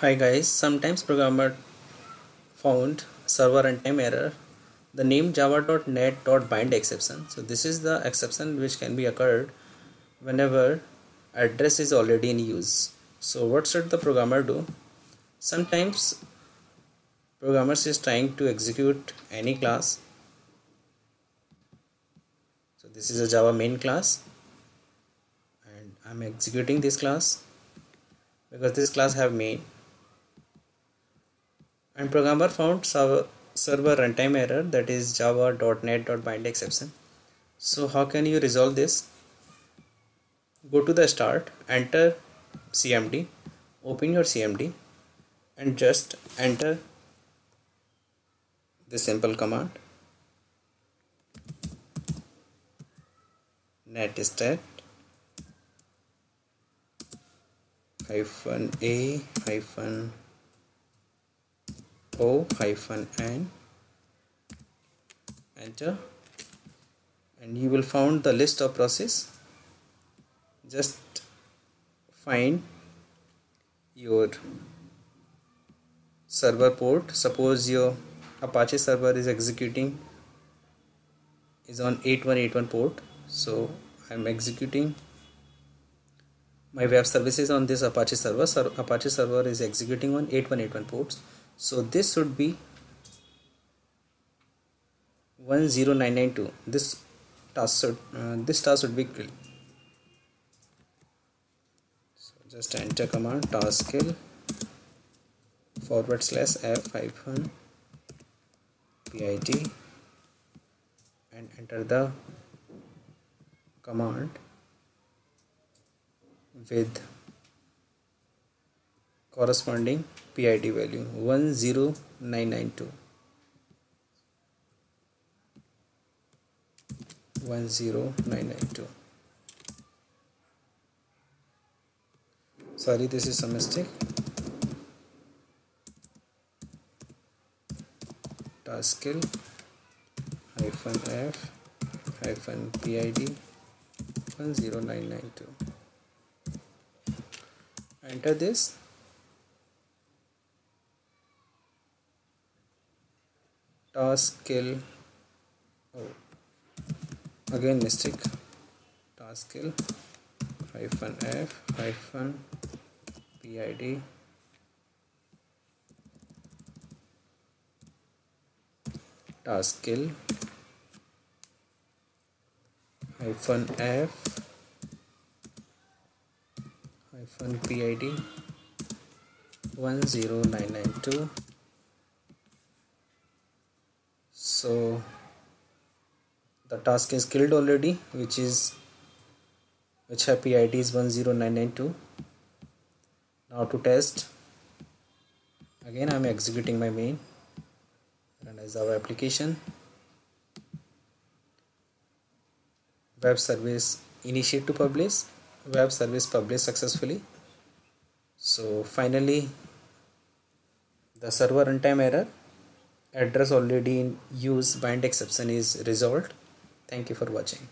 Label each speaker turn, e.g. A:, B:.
A: Hi guys, sometimes programmer found server runtime error. The name java.net.bind exception. So this is the exception which can be occurred whenever address is already in use. So what should the programmer do? Sometimes programmers is trying to execute any class. So this is a Java main class and I'm executing this class because this class have main and programmer found server runtime error that is java.net.bind exception. So how can you resolve this? Go to the start enter cmd open your cmd and just enter this simple command netstat hyphen a hyphen o hyphen n enter. And you will found the list of process. Just find your server port. Suppose your apache server is executing is on 8181 port. So i'm executing my web services on this apache server. So apache server is executing on 8181 ports so this should be 10992 this task should uh, this task should be killed. So just enter command task kill forward slash f hyphen pid and enter the command with corresponding PID value 10992 10992 sorry this is a mistake. Task kill hyphen f hyphen pid 10992 enter this task kill oh. Again mistake task kill hyphen f hyphen pid task kill hyphen f hyphen pid 10992 so the task is killed already which is which happy id is 10992 now to test. Again I'm executing my main. And as our application. Web service initiate to publish. Web service published successfully. So finally the server runtime error address already in use bind exception is resolved. Thank you for watching